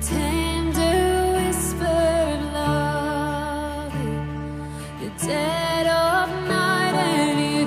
the tender whispered love, the dead of night, and you